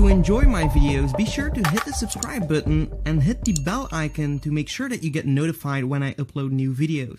you enjoy my videos, be sure to hit the subscribe button and hit the bell icon to make sure that you get notified when I upload new videos.